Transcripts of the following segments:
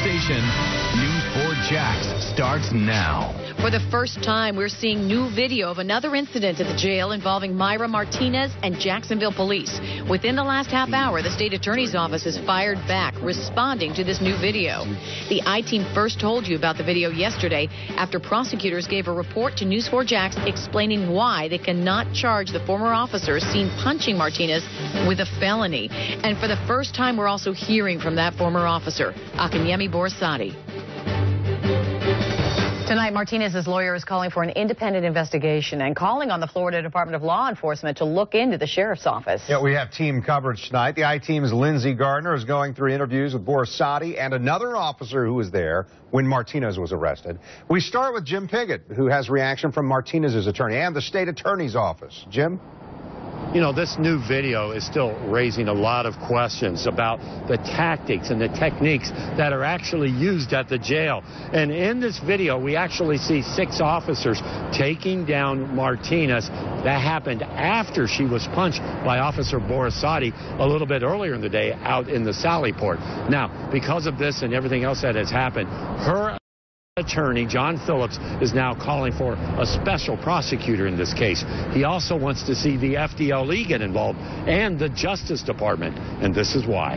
station, News 4 Jax starts now. For the first time, we're seeing new video of another incident at the jail involving Mayra Martinez and Jacksonville police. Within the last half hour, the state attorney's office has fired back, responding to this new video. The I team first told you about the video yesterday after prosecutors gave a report to News 4 Jax explaining why they cannot charge the former officer seen punching Martinez with a felony. And for the first time, we're also hearing from that former officer, Akinyemi Borisade. Tonight, Martinez's lawyer is calling for an independent investigation and calling on the Florida Department of Law Enforcement to look into the sheriff's office. Yeah, we have team coverage tonight. The I-Team's Lynnsey Gardner is going through interviews with Borisade and another officer who was there when Martinez was arrested. We start with Jim Piggott, who has reaction from Martinez's attorney and the state attorney's office. Jim? You know, this new video is still raising a lot of questions about the tactics and the techniques that are actually used at the jail. And in this video, we actually see six officers taking down Martinez. That happened after she was punched by Officer Borisade a little bit earlier in the day out in the Sally Port. Now, because of this and everything else that has happened, her attorney John Phillips is now calling for a special prosecutor in this case. He also wants to see the FDLE get involved and the Justice Department, and this is why.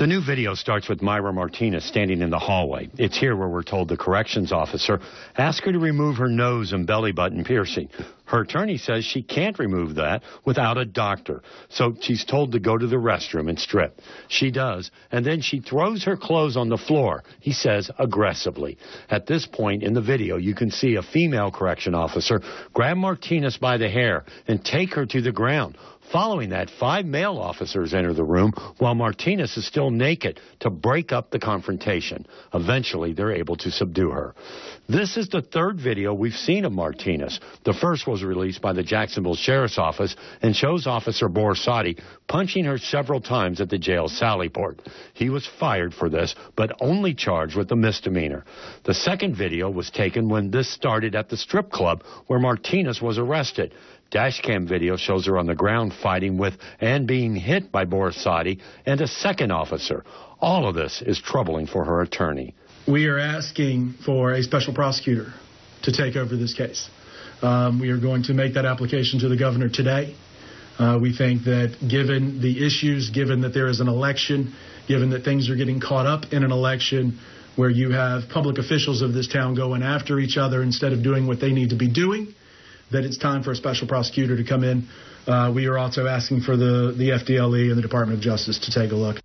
The new video starts with Mayra Martinez standing in the hallway. It's here where we're told the corrections officer asked her to remove her nose and belly button piercing. Her attorney says she can't remove that without a doctor. So she's told to go to the restroom and strip. She does, and then she throws her clothes on the floor, he says aggressively. At this point in the video, you can see a female correction officer grab Martinez by the hair and take her to the ground. Following that, five male officers enter the room while Martinez is still naked to break up the confrontation. Eventually, they're able to subdue her. This is the third video we've seen of Martinez. The first was released by the Jacksonville Sheriff's Office and shows Officer Borisade punching her several times at the jail's Sally Port. He was fired for this, but only charged with a misdemeanor. The second video was taken when this started at the strip club where Martinez was arrested. Dashcam video shows her on the ground fighting with and being hit by Borisade and a second officer. All of this is troubling for her attorney. We are asking for a special prosecutor to take over this case. Um, we are going to make that application to the governor today. Uh, we think that given the issues, given that there is an election, given that things are getting caught up in an election where you have public officials of this town going after each other instead of doing what they need to be doing, that it's time for a special prosecutor to come in. Uh, we are also asking for the, the FDLE and the Department of Justice to take a look.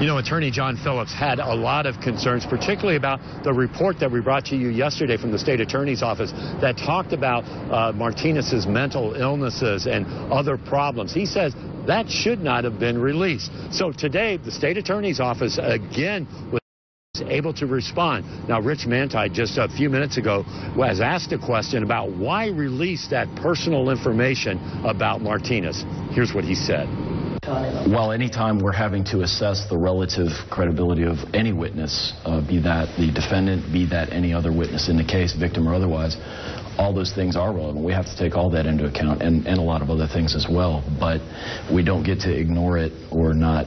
You know, Attorney John Phillips had a lot of concerns, particularly about the report that we brought to you yesterday from the state attorney's office that talked about uh, Martinez's mental illnesses and other problems. He says that should not have been released. So today, the state attorney's office again able to respond. Now, Rich Mantei just a few minutes ago was asked a question about why release that personal information about Martinez. Here's what he said. Well, anytime we're having to assess the relative credibility of any witness, uh, be that the defendant, be that any other witness in the case, victim or otherwise, all those things are relevant. We have to take all that into account and, and a lot of other things as well. But we don't get to ignore it or not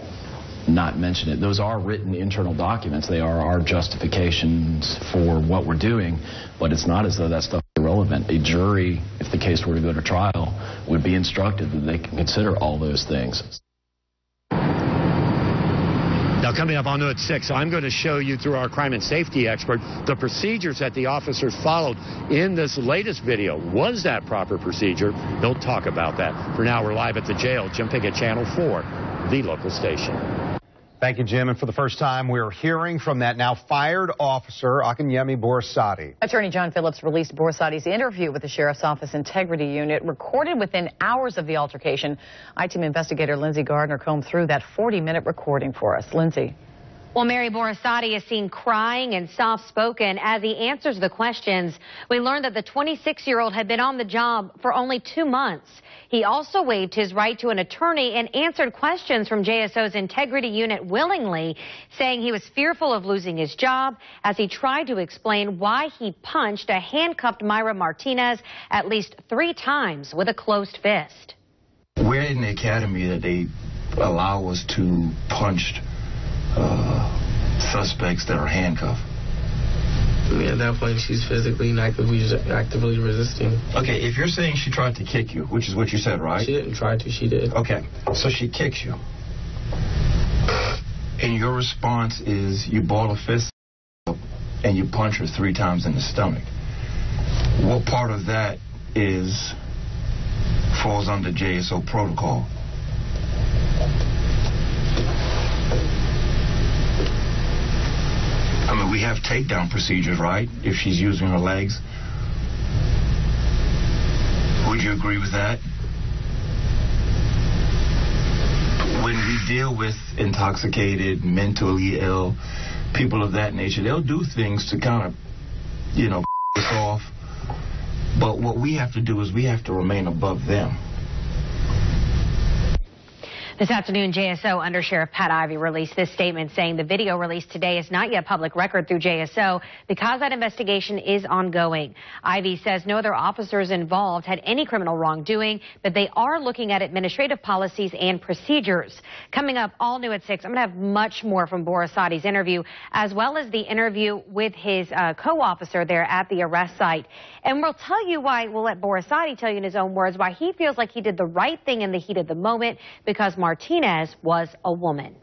not mention it. Those are written internal documents. They are our justifications for what we're doing, but it's not as though that stuff is irrelevant. A jury, if the case were to go to trial, would be instructed that they can consider all those things. Now, coming up on New at 6, I'm going to show you through our crime and safety expert the procedures that the officers followed in this latest video. Was that proper procedure? He'll talk about that. For now, we're live at the jail. Jim Piggott, Channel 4, the local station. Thank you, Jim. And for the first time, we're hearing from that now fired officer, Akinyemi Borisade. Attorney John Phillips released Borisade's interview with the Sheriff's Office Integrity Unit, recorded within hours of the altercation. I-Team investigator Lynnsey Gardner combed through that 40-minute recording for us. Lynnsey. Well, Mary Borisade is seen crying and soft-spoken as he answers the questions. We learned that the 26-year-old had been on the job for only two months. He also waived his right to an attorney and answered questions from JSO's integrity unit willingly, saying he was fearful of losing his job as he tried to explain why he punched a handcuffed Mayra Martinez at least three times with a closed fist. We're in the academy that they allow us to punch uh, suspects that are handcuffed. I mean, at that point, she's physically and actively, actively resisting. Okay, if you're saying she tried to kick you, which is what you said, right? She didn't try to, she did. Okay, so she kicks you. And your response is you ball a fist up and you punch her three times in the stomach. What part of that is falls under JSO protocol? I mean, we have takedown procedures, right? If she's using her legs. Would you agree with that? When we deal with intoxicated, mentally ill people of that nature, they'll do things to kind of, you know, us off. But what we have to do is we have to remain above them. This afternoon, JSO Under Sheriff Pat Ivey released this statement saying the video released today is not yet public record through JSO because that investigation is ongoing. Ivey says no other officers involved had any criminal wrongdoing, but they are looking at administrative policies and procedures. Coming up all new at 6, I'm going to have much more from Borisade's interview, as well as the interview with his uh, co-officer there at the arrest site. And we'll tell you why, we'll let Borisade tell you in his own words, why he feels like he did the right thing in the heat of the moment because Mark Martinez was a woman.